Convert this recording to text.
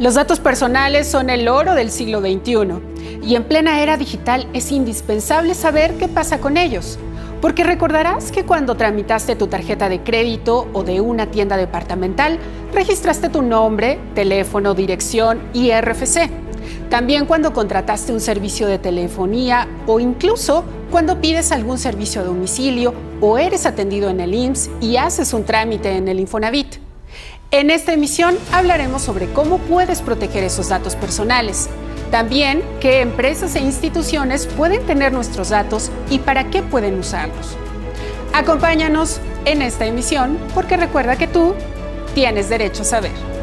Los datos personales son el oro del siglo XXI y en plena era digital es indispensable saber qué pasa con ellos. Porque recordarás que cuando tramitaste tu tarjeta de crédito o de una tienda departamental, registraste tu nombre, teléfono, dirección y RFC. También cuando contrataste un servicio de telefonía o incluso cuando pides algún servicio a domicilio o eres atendido en el IMSS y haces un trámite en el Infonavit. En esta emisión hablaremos sobre cómo puedes proteger esos datos personales. También qué empresas e instituciones pueden tener nuestros datos y para qué pueden usarlos. Acompáñanos en esta emisión porque recuerda que tú tienes derecho a saber.